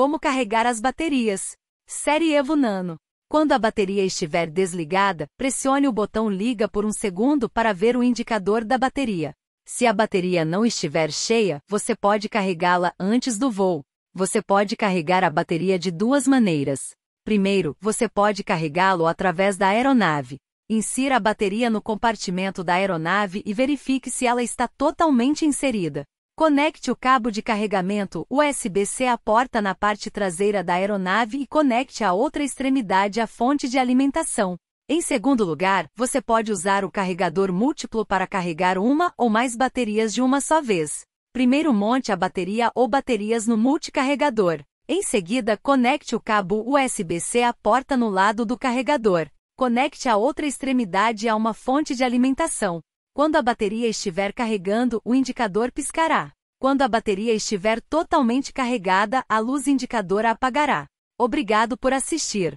Como carregar as baterias. Série Evo Nano. Quando a bateria estiver desligada, pressione o botão Liga por um segundo para ver o indicador da bateria. Se a bateria não estiver cheia, você pode carregá-la antes do voo. Você pode carregar a bateria de duas maneiras. Primeiro, você pode carregá-lo através da aeronave. Insira a bateria no compartimento da aeronave e verifique se ela está totalmente inserida. Conecte o cabo de carregamento USB-C à porta na parte traseira da aeronave e conecte a outra extremidade à fonte de alimentação. Em segundo lugar, você pode usar o carregador múltiplo para carregar uma ou mais baterias de uma só vez. Primeiro monte a bateria ou baterias no multicarregador. Em seguida, conecte o cabo USB-C à porta no lado do carregador. Conecte a outra extremidade a uma fonte de alimentação. Quando a bateria estiver carregando, o indicador piscará. Quando a bateria estiver totalmente carregada, a luz indicadora apagará. Obrigado por assistir.